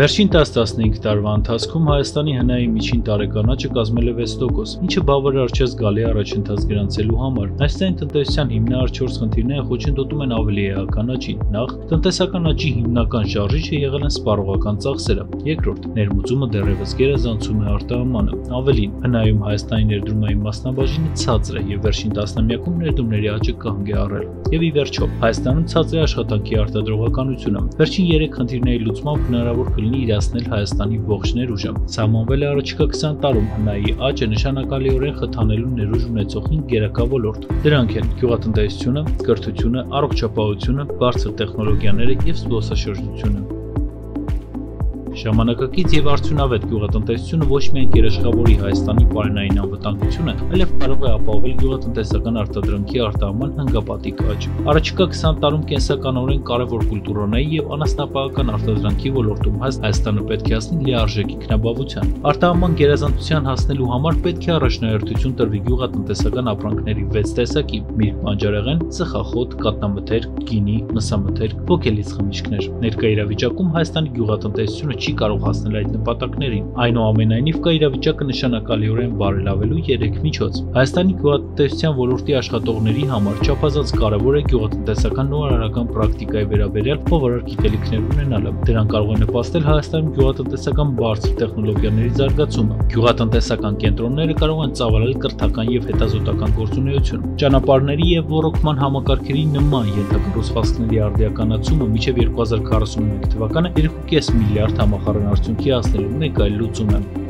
Վերջին 10-15 տարվա ընթացքում Հայաստանի հնայի միջին տարեկան աճը կազմել է 6%, ինչը բավարար չէ զգալի առաջընթաց գրանցելու համար։ Հայաստանի տնտեսության հիմնարար 4 խնդիրները խոչընդոտում են ավելի էական աճին։ Նախ, տնտեսական աճի հիմնական շարժիչը եղել են սպառողական ծախսերը։ Երկրորդ, ներմուծումը դեռևս գերազանցում է արտահանմանը։ Ավելին, հնայում Հայաստանի ներդրումային մասնաբաժինը ցածր է եւ վերջին տասնամյակում ներդրումների աճը կանգ է առել։ Եվ ի վերջո, Հայաստանում ցածր է աշխատանքի արտադրողականությունը։ Վերջին 3 խնդիրների լուծմամբ հնարավոր կլինի իրացնել Հայաստանի ողջ ներուժը։ Սահմանվել է առաջիկա 20 տարում հնայի աճը նշանակալիորեն խթանելու ներուժ ունեցող 5 գերակա ոլորտ։ Դրանք են գյուղատնտեսությունը, կրթությունը, առողջապահությունը, բարձր տեխնոլոգիաները եւ զբոսաշրջությունը։ Ժամանակակից եւ արդյունավետ գյուղատնտեսությունը ոչ միայն կերաշխավորի Հայաստանի պարենային անվտանգությունը, այլև կարող է ապահովել գյուղատնտեսական արտադրանքի արտահանման հնգապատիկ աճ։ Առաջիկա 20 տարում կենսականորեն կարևոր կուլտուրանայի եւ անասնապահական արտադրանքի ոլորտում Հայաստանը պետք է հասնի լիարժեք ինքնաբավության։ Արտահանման գերազանցության հասնելու համար պետք է առաջնահերթություն տրվի գյուղատնտեսական ապրանքների 6 տեսակի՝ միրգ բանջարեղեն, ծխախոտ, կատնամթերք, գինի, մսամթերք, ոգելից խմիչքներ։ Ներկա իրավիճակում Հայաստանի գյուղատնտեսությունը չի կարող հասնել այդ նպատակներին։ Այնուամենայնիվ կա իրավիճակը նշանակալիորեն բարելավելու 3 միջոց։ Հայաստանի գյուղատնտեսության ոլորտի աշխատողների համար չափազանց կարևոր է գյուղատնտեսական նորարարական պրակտիկայի վերաբերյալ բավարար գիտելիքներ ունենալը։ Դրան կարող է նպաստել Հայաստանում գյուղատնտեսական բարձր տեխնոլոգիաների զարգացումը։ Գյուղատնտեսական կենտրոնները կարող են ծավալել կրթական եւ հետազոտական գործունեություն։ Ճանապարհների եւ ռոռոկման համակարգերի նման ենթակառուցվածքների արդիականացումը մինչև 2041 թվականը 2.5 միլիարդ համախառն արդյունքի հասնելու մեկ այլ լուծում է։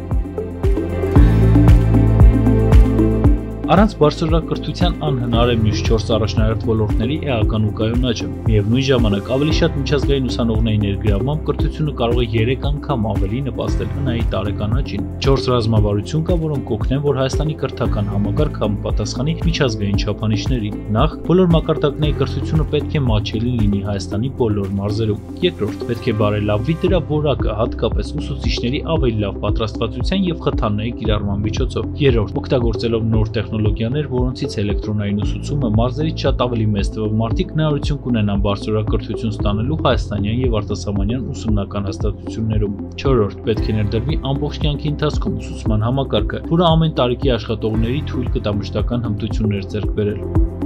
Առանց բարձրակրթության անհնար է մյուս 4 առաջնահերթ ոլորտների էական ու կայուն աճը։ Միևնույն ժամանակ ավելի շատ միջազգային ուսանողների ներգրավմամբ կրթությունը կարող է 3 անգամ ավելի նպաստել հնայի տարեկան աճին։ 4 ռազմավարություն կա, որոնք կօգնեն, որ Հայաստանի կրթական համակարգը համապատասխանի միջազգային չափանիշներին։ Նախ, բոլոր մակարդակների կրթությունը պետք է մատչելի լինի Հայաստանի բոլոր մարզերում։ Երկրորդ, պետք է բարելավվի դրա որակը, հատկապես ուսուցիչների ավելի լավ պատրաստվածության եւ խթանների կիրառման միջոցով։ Երրորդ, օգտագործելով նոր տեխնոլոգիաներ տեխնոլոգիաներ, որոնցից էլեկտրոնային ուսուցումը մարզերից շատ ավելի մեծ թվով մարդիկ հնարավորություն կունենան բարձրակրթություն ստանալու հայաստանյան եւ արտասահմանյան ուսումնական հաստատություններում։ 4-րդ պետք է ներդրվի ամբողջ կյանքի ընթացքում ուսուցման համակարգը, որը ամեն տարիքի աշխատողների թույլ կտա մշտական հմտություններ ձեռք բերել։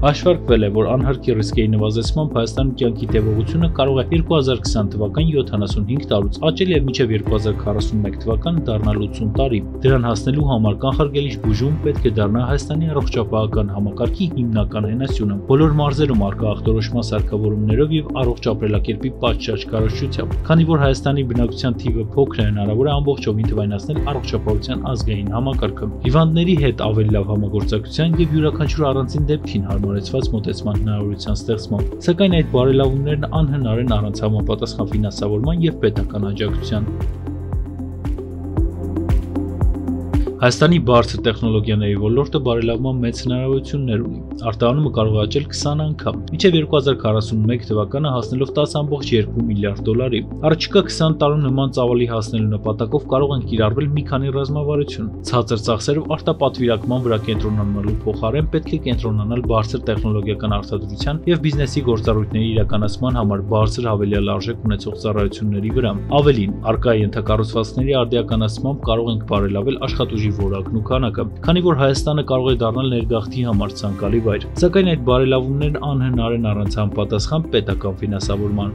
Հաշվարկվել է, որ անհարկի ռիսկերի նվազեցմամբ Հայաստանի կյանքի տևողությունը կարող է 2020 թվական 75 տարուց աճել եւ մինչեւ 2041 թվական դառնալ 80 տարի։ Դրան հասնելու համար կանխարգելիչ բուժում պետք է դառնա Հայաստանի առողջապահական համակարգի հիմնական հենասյունը։ Բոլոր մարզերում արկա ախտորոշման սարքավորումներով եւ առողջ ապրելակերպի պատշաճ կարողությամբ։ Քանի որ Հայաստանի բնակության թիվը փոքր է, հնարավոր է ամբողջովին թվայնացնել առողջապահության ազգային համակարգը։ Հիվանդների հետ ավելի լավ համագործակցության եւ յուրաքանչյուր առանձին դեպքին հարմար հարմարեցված մոտեցման հնարավորության ստեղծմամբ, սակայն այդ բարելավումներն անհնար են առանց համապատասխան ֆինանսավորման եւ պետական աջակցության։ Հայաստանի բարձր տեխնոլոգիաների ոլորտը բարելավման մեծ հնարավորություններ ունի։ Արտահանումը կարող է աճել 20 անգամ, մինչև 2041 թվականը հասնելով 10.2 միլիարդ դոլարի։ Առաջիկա 20 տարում նման ծավալի հասնելու նպատակով կարող են կիրառվել մի քանի ռազմավարություն։ Ցածր ծախսերով արտապատվիրակման վրա կենտրոնանալու փոխարեն պետք է կենտրոնանալ բարձր տեխնոլոգիական արտադրության եւ բիզնեսի գործառույթների իրականացման համար բարձր հավելյալ արժեք ունեցող ծառայությունների վրա։ Ավելին, արկա ենթակառուցվածքների արդիականացմամբ կարող ենք բարելավել աշխատուժի ուժի որակն ու քանակը, քանի որ Հայաստանը կարող է դառնալ ներգաղթի համար ցանկալի վայր։ Սակայն այդ բարելավումներն անհնար են առանց համապատասխան պետական ֆինանսավորման։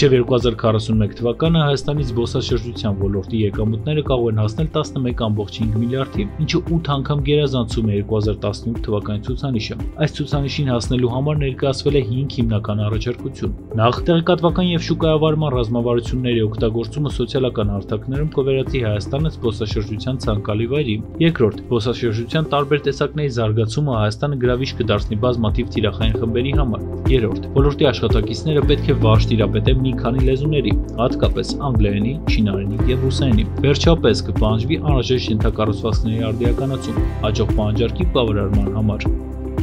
Մինչև 2041 թվականը Հայաստանի զբոսաշրջության ոլորտի եկամուտները կարող են հասնել 11.5 միլիարդի, ինչը 8 անգամ գերազանցում է 2018 թվականի ցուցանիշը։ Այս ցուցանիշին հասնելու համար ներկայացվել է 5 հիմնական առաջարկություն։ Նախ տեղեկատվական եւ շուկայավարման ռազմավարությունների օգտագործումը սոցիալական հարթակներում կվերածի Հայաստանը զբոսաշրջության ցանկալի վայրի։ Երկրորդ, զբոսաշրջության տարբեր տեսակների զարգացումը Հայաստանը գրավիչ կդարձնի բազմաթիվ թիրախային խմբերի համար։ Երրորդ, ոլորտի աշխատակիցները պետք է վարժ տիրապետեն մի քանի լեզուների, հատկապես անգլերենի, չինարենի եւ ռուսերենի։ Վերջապես կպահանջվի անհրաժեշտ ենթակառուցվածքների արդիականացում, հաջող պահանջարկի բավարարման համար։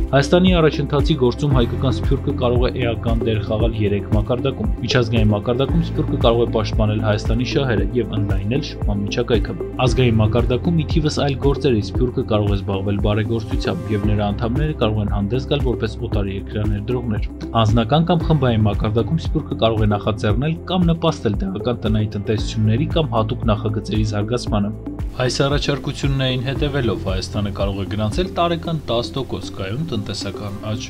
Հայաստանի առաջընթացի գործում հայկական Սփյուռքը կարող է էական դեր խաղալ 3 մակարդակում։ Միջազգային մակարդակում Սփյուռքը կարող է պաշտպանել Հայաստանի շահերը եւ ընդլայնել շփման միջակայքը։ Ազգային մակարդակում ի թիվս այլ գործերից Սփյուռքը կարող է զբաղվել բարեգործությամբ եւ նրա անդամները կարող են հանդես գալ որպես օտարերկրյա ներդրողներ։ Անձնական կամ խմբային մակարդակում Սփյուռքը կարող է նախաձեռնել կամ նպաստել տեղական տնային տնտեսությունների կամ հատուկ նախագծերի զարգացմանը։ Այս առաջարկություններին հետևելով Հայաստանը կարող է գրանցել տարեկան 10% կայուն տնտեսական աճ։